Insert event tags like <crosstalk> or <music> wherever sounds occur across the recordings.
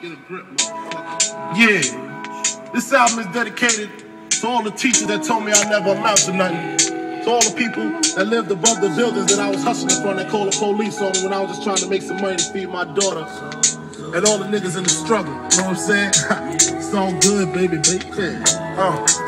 Yeah. This album is dedicated to all the teachers that told me I never amount to nothing. To all the people that lived above the buildings that I was hustling from that called the police on me when I was just trying to make some money to feed my daughter. And all the niggas in the struggle. You know what I'm saying? <laughs> it's all good, baby, baby. Uh,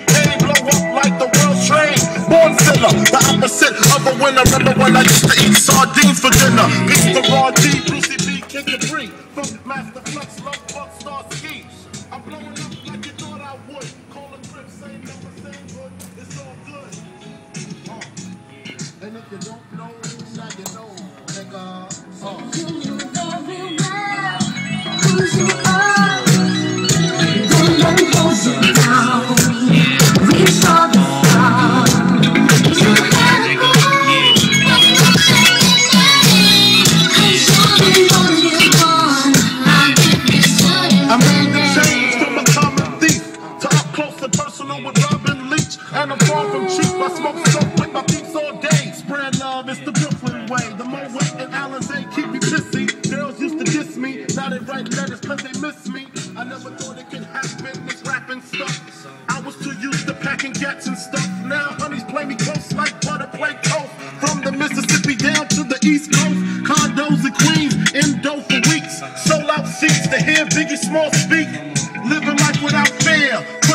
winner. I used to eat sardines for dinner? Mr. Raw G, Brucey B, King Capri. Funk Master Flex, Love Buck, Star Ski. I'm blowing up like you thought I would. Call a trip, same number, same hood. It's all good. Uh. And if you don't know, personal with Robin Leach. And I'm far from cheap. I smoke soap with my peeps all day. Spread love, it's the Brooklyn way. The Moet and Alizé keep me pissy. Girls used to diss me. Now they write letters cause they miss me. I never thought it could happen, this rapping stuff. I was too used to packing gats and stuff.